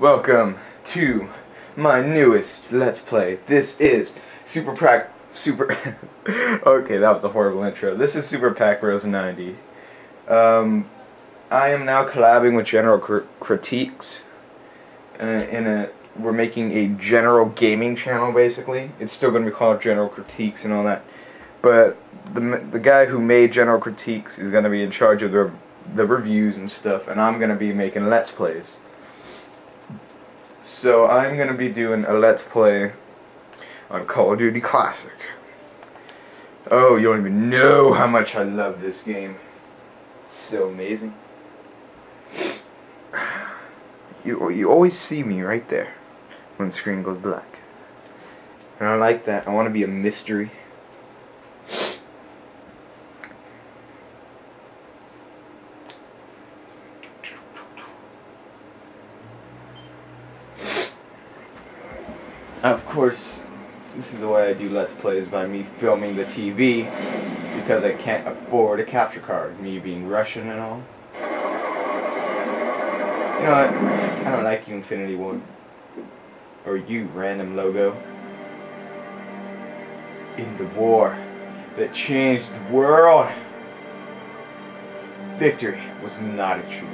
Welcome to my newest Let's Play. This is Super Pack Super. okay, that was a horrible intro. This is Super Pack Bros 90. Um, I am now collabing with General Cr Critiques. Uh, in a, we're making a general gaming channel, basically. It's still going to be called General Critiques and all that, but the the guy who made General Critiques is going to be in charge of the the reviews and stuff, and I'm going to be making Let's Plays. So I'm going to be doing a Let's Play on Call of Duty Classic. Oh, you don't even know how much I love this game. It's so amazing. You, you always see me right there when the screen goes black. And I like that. I want to be a mystery. Of course, this is the way I do Let's Plays by me filming the TV because I can't afford a capture card, me being Russian and all. You know what? I don't like you, Infinity Ward. Or you, random logo. In the war that changed the world, victory was not achieved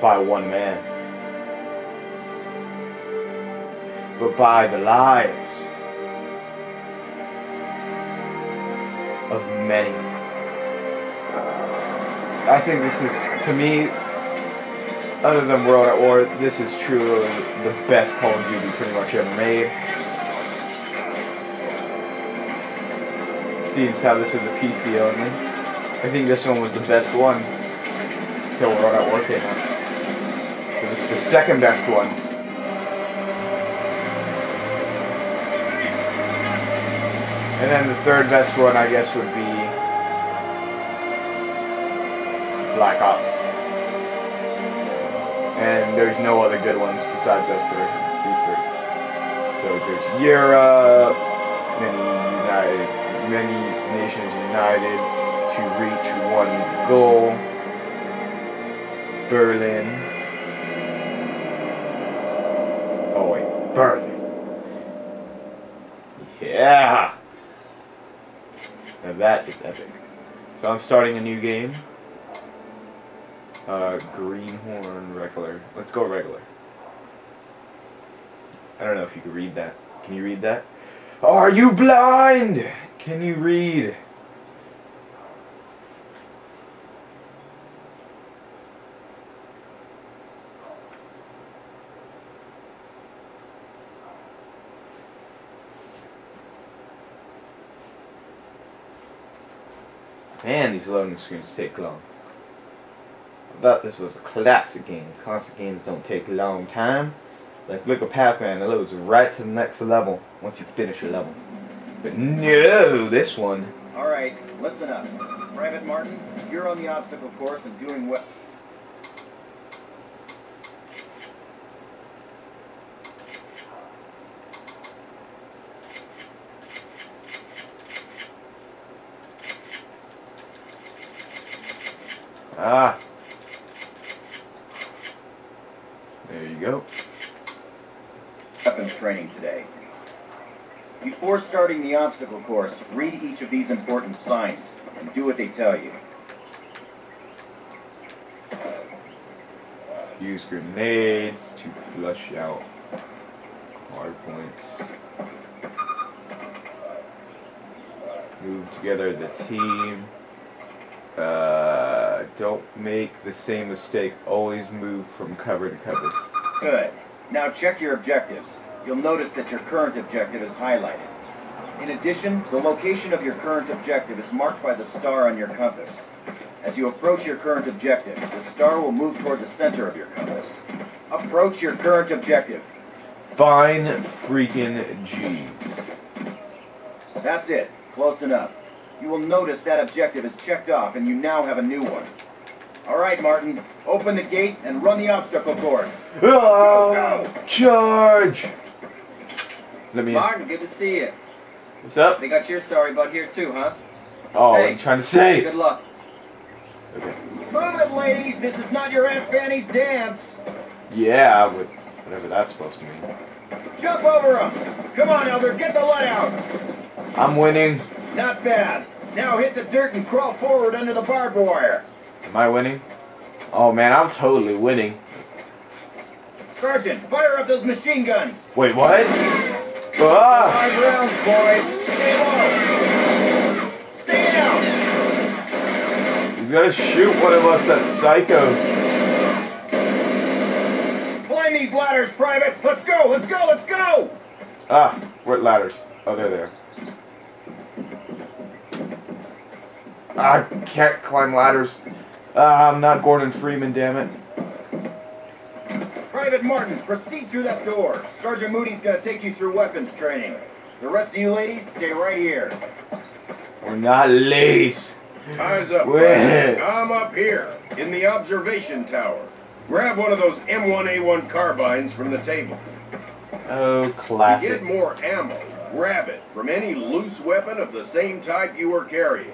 by one man. But by the lives of many. I think this is, to me, other than World at War, this is truly the best Call of Duty pretty much ever made. Seeing how this was a PC only, I think this one was the best one until World at War came out. So this is the second best one. And then the third best one, I guess, would be Black Ops. And there's no other good ones besides those three. These three. So there's Europe, many united, many nations united to reach one goal. Berlin. Oh wait, Berlin. Yeah. Now that is epic. So I'm starting a new game. Uh, Greenhorn regular. Let's go regular. I don't know if you can read that. Can you read that? Are you blind? Can you read? Man, these loading screens take long. I thought this was a classic game. Classic games don't take a long time. Like, look at Pac-Man, it loads right to the next level once you finish your level. But no, this one. Alright, listen up. Private Martin, you're on the obstacle course and doing well. Ah. There you go. Weapons training today. Before starting the obstacle course, read each of these important signs and do what they tell you. Use grenades to flush out hard points. Move together as a team. Uh, don't make the same mistake. Always move from cover to cover. Good. Now check your objectives. You'll notice that your current objective is highlighted. In addition, the location of your current objective is marked by the star on your compass. As you approach your current objective, the star will move toward the center of your compass. Approach your current objective. Fine freaking G's. That's it. Close enough. You will notice that objective is checked off and you now have a new one. Alright, Martin. Open the gate and run the obstacle course. Oh, charge! Let me. Martin, good to see you. What's up? They got your story about here too, huh? Oh, Hey. I'm trying to say. Good luck. Okay. Move it, ladies. This is not your Aunt Fanny's dance. Yeah, but whatever that's supposed to mean. Jump over them. Come on, Elder. Get the lead out. I'm winning. Not bad. Now hit the dirt and crawl forward under the barbed wire. Am I winning? Oh man, I'm totally winning. Sergeant, fire up those machine guns. Wait, what? Ah! Five rounds, boys. Stay low. Stay down. He's gonna shoot one of us, that psycho. Climb these ladders, privates. Let's go. Let's go. Let's go. Ah, we're at ladders? Oh, they're there. I can't climb ladders. Ah, I'm not Gordon Freeman, damn it. Private Martin, proceed through that door. Sergeant Moody's gonna take you through weapons training. The rest of you ladies, stay right here. We're not ladies. Eyes up, Wait. I'm up here, in the observation tower. Grab one of those M1A1 carbines from the table. Oh, classic. To get more ammo, grab it from any loose weapon of the same type you are carrying.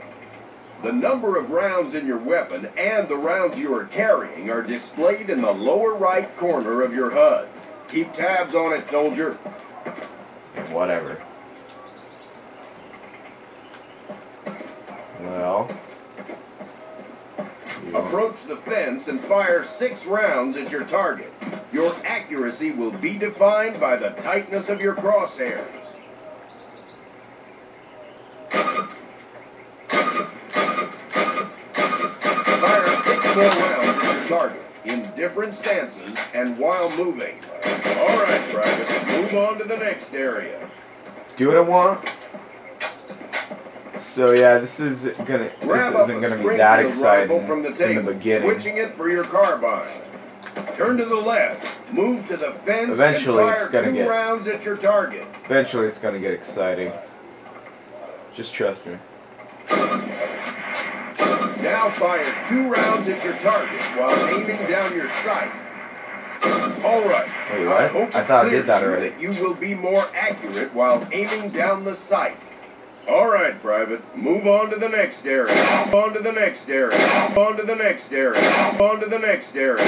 The number of rounds in your weapon and the rounds you are carrying are displayed in the lower right corner of your HUD. Keep tabs on it, soldier. And Whatever. Well. Approach the fence and fire six rounds at your target. Your accuracy will be defined by the tightness of your crosshairs. Fire six more rounds at your target in different stances and while moving. All right, Private, move on to the next area. do what I want. So yeah, this is gonna this Grab up isn't gonna be that exciting from the in the beginning. switching it for your carbine. Turn to the left, move to the fence, Eventually and it's fire gonna two get- rounds at your target. Eventually, it's gonna get exciting. Just trust me. Now fire two rounds at your target while aiming down your sight. All right. Wait, I what? hope I thought I did that already. That you will be more accurate while aiming down the sight. All right, Private. Move on to the next area. Move on to the next area. Move on to the next area. Move on to the next area.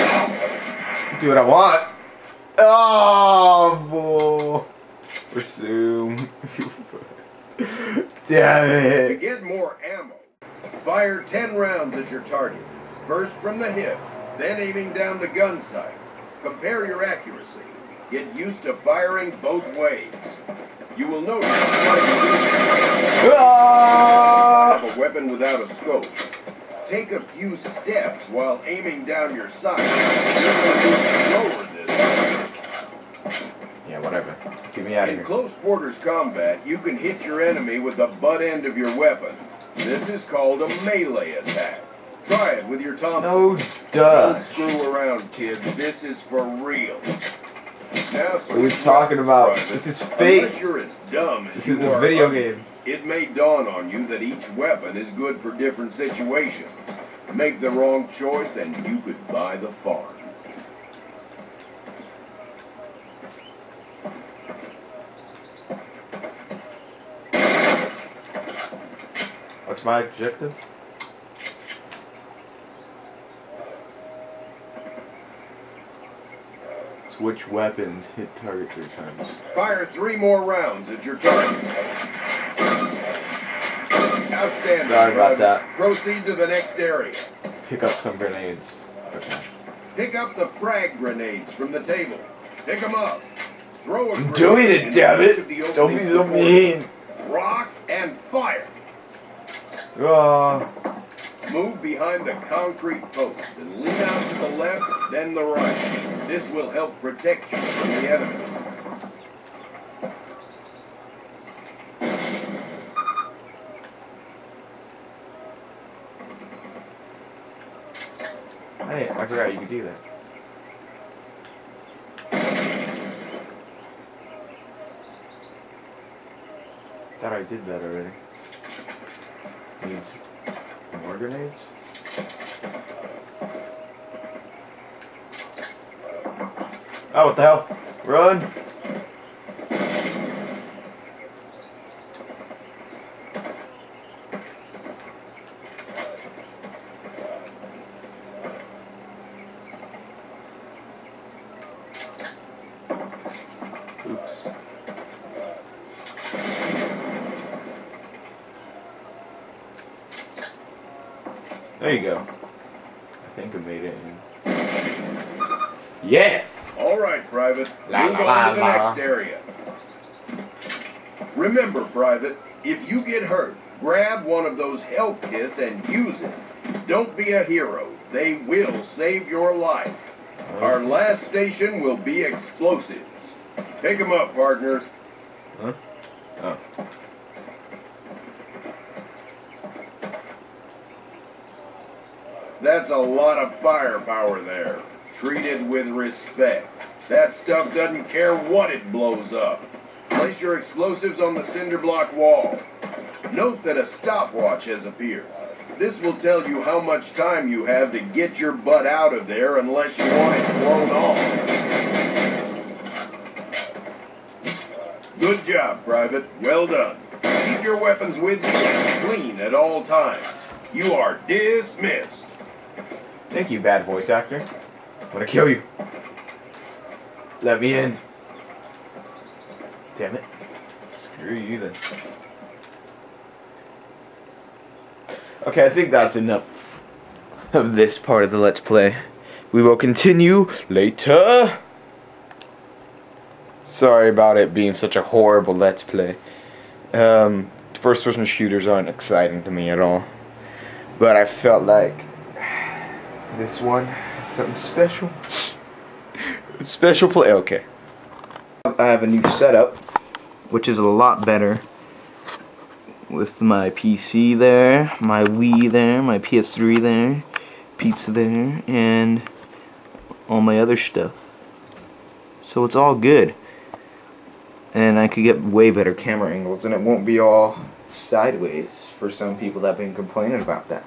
Do what I want. Oh, boy. Resume. Damn it. To get more ammo, fire 10 rounds at your target. First from the hip, then aiming down the gun sight. Compare your accuracy. Get used to firing both ways. You will notice Ah! have a weapon without a scope. Take a few steps while aiming down your sight. Yeah, whatever. Get me out of In here. close quarters combat, you can hit your enemy with the butt end of your weapon. This is called a melee attack. Try it with your Thompson. No duh. Don't screw around, kids. This is for real. Now, What are you talking about? Private. This is fake. Unless you're as dumb as This is a video game. It may dawn on you that each weapon is good for different situations. Make the wrong choice and you could buy the farm. What's my objective? Switch weapons, hit target three times. Fire three more rounds at your target. Outstanding. Sorry about that. Proceed to the next area. Pick up some grenades. Okay. Pick up the frag grenades from the table. Pick them up. Throw a I'm grenade doing it, damn it! Don't be so mean! Rock and fire. Ah. Move behind the concrete post and lean out to the left, then the right. This will help protect you from the enemy. Hey, I forgot you could do that. Thought I did that already. Needs more grenades? Oh, what the hell? Run! There you go. I think I made it in. Yeah! All right, Private. La, Move la, on to the la, la. next area. Remember, Private, if you get hurt, grab one of those health kits and use it. Don't be a hero. They will save your life. Our last station will be explosives. Pick 'em up, partner. Huh? Oh. That's a lot of firepower there. Treat it with respect. That stuff doesn't care what it blows up. Place your explosives on the cinder block wall. Note that a stopwatch has appeared. This will tell you how much time you have to get your butt out of there unless you want it blown off. Good job, Private. Well done. Keep your weapons with you and clean at all times. You are dismissed. Thank you, bad voice actor. I'm gonna kill you. Let me in. Damn it. Screw you then. Okay, I think that's enough of this part of the Let's Play. We will continue later. Sorry about it being such a horrible Let's Play. Um, first person shooters aren't exciting to me at all. But I felt like this one something special. special play. Okay. I have a new setup, which is a lot better. With my PC there, my Wii there, my PS3 there, pizza there, and all my other stuff. So it's all good. And I could get way better camera angles, and it won't be all sideways for some people that have been complaining about that.